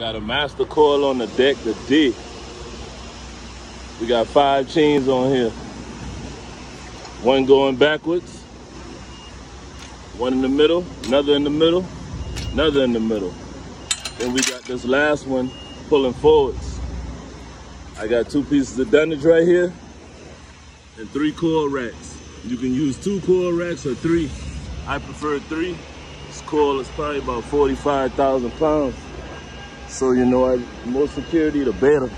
Got a master coil on the deck, the D. We got five chains on here. One going backwards, one in the middle, another in the middle, another in the middle. Then we got this last one pulling forwards. I got two pieces of dunnage right here and three coil racks. You can use two coil racks or three. I prefer three. This coil is probably about 45,000 pounds. So you know, I, more security, the better.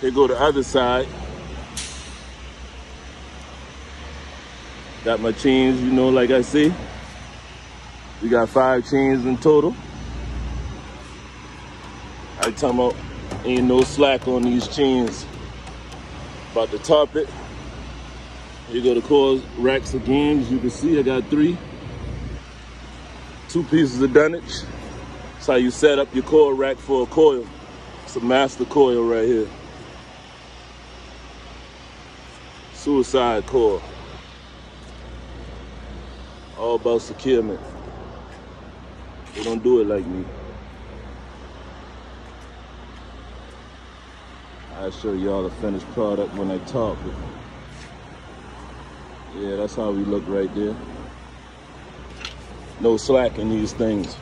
Here go the other side. Got my chains, you know, like I say. We got five chains in total. I talking about ain't no slack on these chains. About to top it. Here go the coils racks again. As you can see, I got three. Two pieces of dunnage. That's how you set up your coil rack for a coil. It's a master coil right here. Suicide coil. All about securement. They don't do it like me. I'll show y'all the finished product when I talk. Yeah, that's how we look right there. No slack in these things.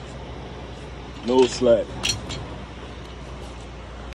No slack.